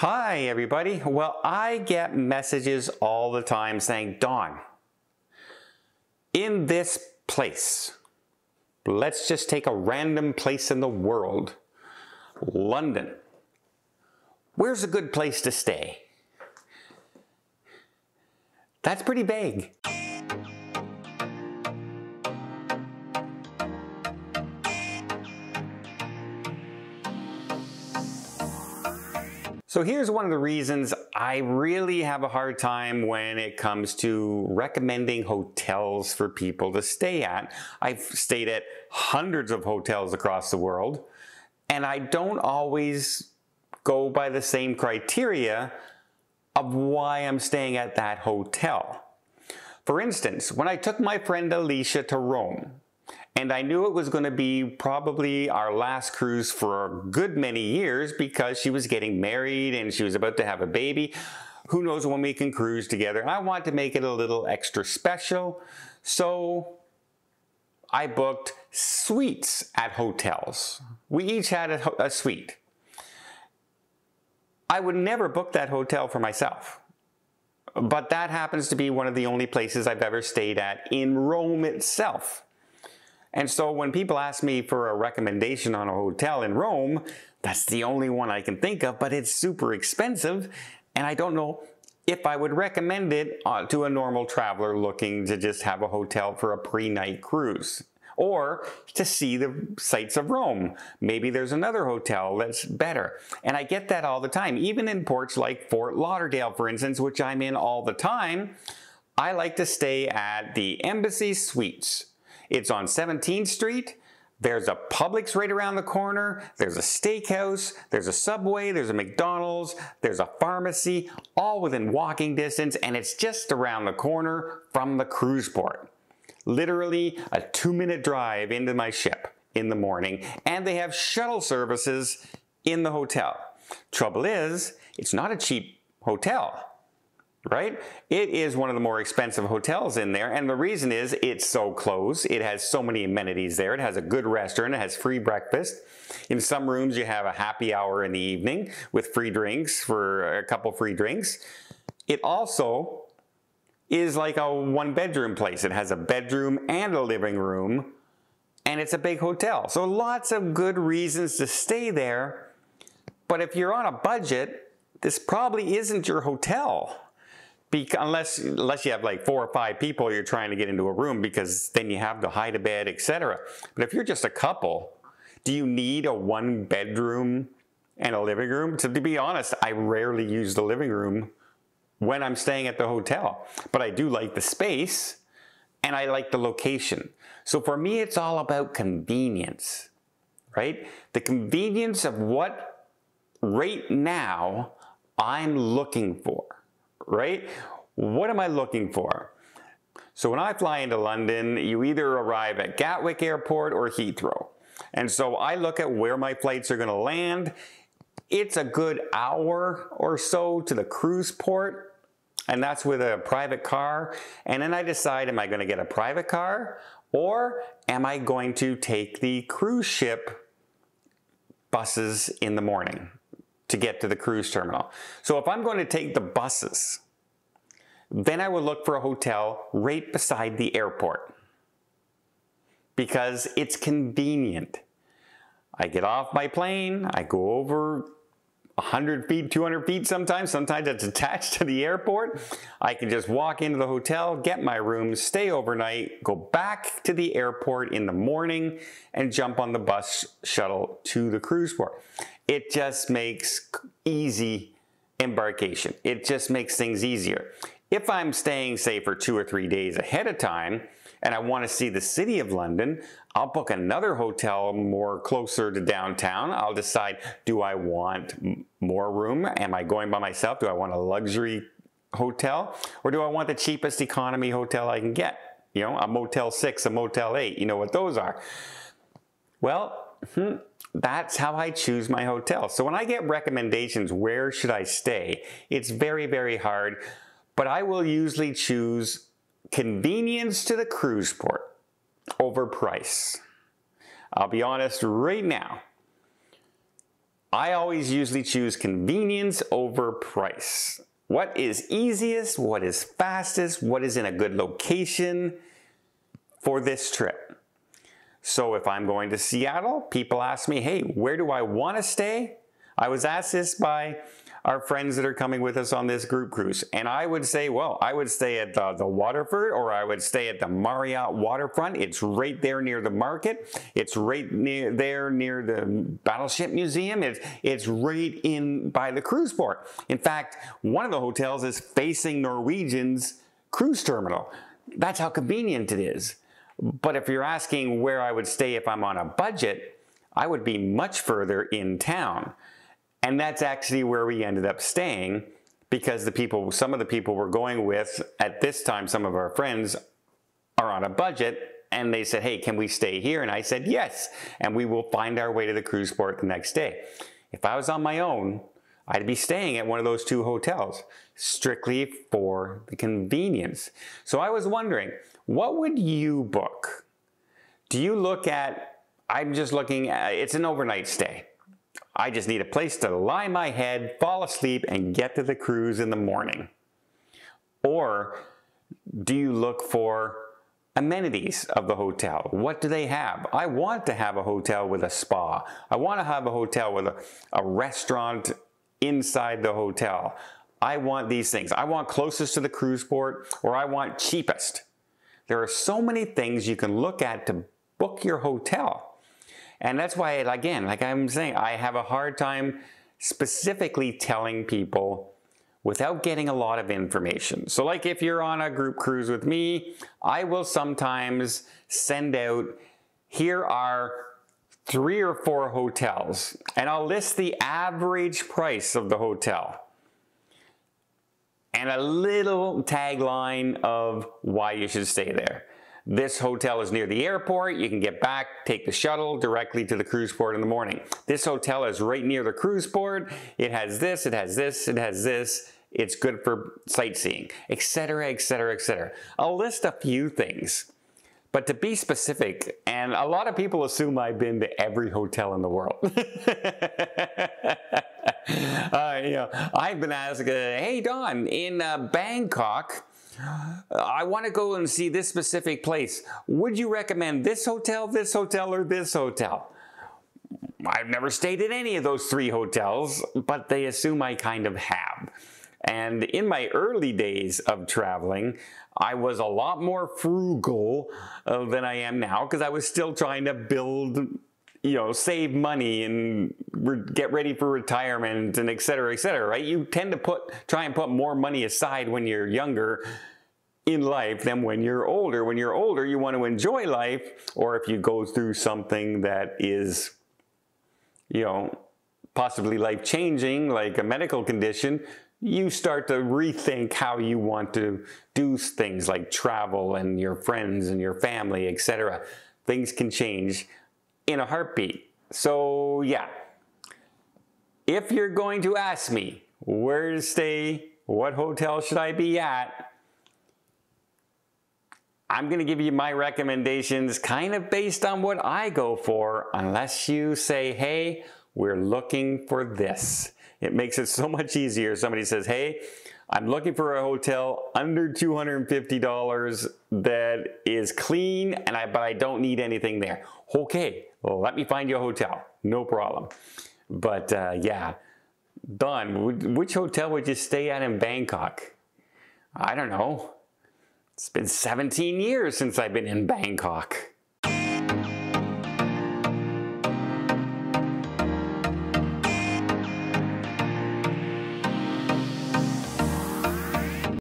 Hi, everybody. Well, I get messages all the time saying, Don, in this place, let's just take a random place in the world, London. Where's a good place to stay? That's pretty vague. So here's one of the reasons I really have a hard time when it comes to recommending hotels for people to stay at. I've stayed at hundreds of hotels across the world, and I don't always go by the same criteria of why I'm staying at that hotel. For instance, when I took my friend Alicia to Rome, and I knew it was going to be probably our last cruise for a good many years because she was getting married and she was about to have a baby. Who knows when we can cruise together? I want to make it a little extra special. So I booked suites at hotels. We each had a, a suite. I would never book that hotel for myself. But that happens to be one of the only places I've ever stayed at in Rome itself. And so when people ask me for a recommendation on a hotel in Rome, that's the only one I can think of, but it's super expensive. And I don't know if I would recommend it uh, to a normal traveler looking to just have a hotel for a pre-night cruise or to see the sights of Rome. Maybe there's another hotel that's better. And I get that all the time, even in ports like Fort Lauderdale, for instance, which I'm in all the time. I like to stay at the Embassy Suites. It's on 17th Street. There's a Publix right around the corner. There's a steakhouse. There's a Subway. There's a McDonald's. There's a pharmacy, all within walking distance, and it's just around the corner from the cruise port. Literally a two minute drive into my ship in the morning, and they have shuttle services in the hotel. Trouble is, it's not a cheap hotel right? It is one of the more expensive hotels in there, and the reason is it's so close. It has so many amenities there. It has a good restaurant. It has free breakfast. In some rooms, you have a happy hour in the evening with free drinks for a couple free drinks. It also is like a one bedroom place. It has a bedroom and a living room, and it's a big hotel. So lots of good reasons to stay there. But if you're on a budget, this probably isn't your hotel unless unless you have like four or five people you're trying to get into a room because then you have to hide a bed etc but if you're just a couple do you need a one bedroom and a living room? To be honest i rarely use the living room when i'm staying at the hotel but i do like the space and i like the location. So for me it's all about convenience right? The convenience of what right now i'm looking for right? What am I looking for? So when I fly into London, you either arrive at Gatwick Airport or Heathrow. And so I look at where my flights are going to land. It's a good hour or so to the cruise port, and that's with a private car. And then I decide, am I going to get a private car or am I going to take the cruise ship buses in the morning? To get to the cruise terminal. So if I'm going to take the buses, then I would look for a hotel right beside the airport because it's convenient. I get off my plane, I go over 100 feet, 200 feet sometimes. Sometimes it's attached to the airport. I can just walk into the hotel, get my room, stay overnight, go back to the airport in the morning, and jump on the bus shuttle to the cruise port. It just makes easy embarkation. It just makes things easier. If I'm staying, say, for two or three days ahead of time, and I want to see the city of London, I'll book another hotel more closer to downtown. I'll decide, do I want more room? Am I going by myself? Do I want a luxury hotel? Or do I want the cheapest economy hotel I can get? You know, a Motel 6, a Motel 8, you know what those are. Well, hmm, that's how I choose my hotel. So when I get recommendations, where should I stay? It's very, very hard, but I will usually choose convenience to the cruise port over price. I'll be honest right now. I always usually choose convenience over price. What is easiest? What is fastest? What is in a good location for this trip? So if I'm going to Seattle, people ask me, hey, where do I want to stay? I was asked this by our friends that are coming with us on this group cruise. And I would say, well, I would stay at the, the Waterford or I would stay at the Marriott Waterfront. It's right there near the market. It's right near there near the Battleship Museum. It's, it's right in by the cruise port. In fact, one of the hotels is facing Norwegian's cruise terminal. That's how convenient it is. But if you're asking where I would stay if I'm on a budget, I would be much further in town. And that's actually where we ended up staying because the people, some of the people we're going with at this time, some of our friends are on a budget and they said, hey, can we stay here? And I said, yes. And we will find our way to the cruise port the next day. If I was on my own, I'd be staying at one of those two hotels strictly for the convenience. So I was wondering, what would you book? Do you look at, I'm just looking at, it's an overnight stay. I just need a place to lie my head, fall asleep, and get to the cruise in the morning. Or do you look for amenities of the hotel? What do they have? I want to have a hotel with a spa. I want to have a hotel with a, a restaurant inside the hotel. I want these things. I want closest to the cruise port or I want cheapest. There are so many things you can look at to book your hotel. And that's why, again, like I'm saying, I have a hard time specifically telling people without getting a lot of information. So like if you're on a group cruise with me, I will sometimes send out, here are three or four hotels, and I'll list the average price of the hotel and a little tagline of why you should stay there. This hotel is near the airport. You can get back, take the shuttle directly to the cruise port in the morning. This hotel is right near the cruise port. It has this, it has this, it has this. It's good for sightseeing, etc., etc., etc. I'll list a few things. But to be specific, and a lot of people assume I've been to every hotel in the world. uh, you know, I've been asked, hey Don, in uh, Bangkok, I want to go and see this specific place. Would you recommend this hotel, this hotel, or this hotel? I've never stayed at any of those three hotels, but they assume I kind of have. And in my early days of traveling, I was a lot more frugal uh, than I am now because I was still trying to build, you know, save money and get ready for retirement and et cetera, et cetera, right? You tend to put, try and put more money aside when you're younger in life than when you're older. When you're older, you want to enjoy life, or if you go through something that is, you know, possibly life changing, like a medical condition, you start to rethink how you want to do things like travel and your friends and your family, etc. Things can change in a heartbeat. So, yeah. If you're going to ask me where to stay, what hotel should I be at, I'm going to give you my recommendations kind of based on what I go for, unless you say, hey, we're looking for this. It makes it so much easier. Somebody says, hey, I'm looking for a hotel under $250 that is clean, and I, but I don't need anything there. Okay, let me find you a hotel. No problem. But uh, yeah, Don, which hotel would you stay at in Bangkok? I don't know. It's been 17 years since I've been in Bangkok.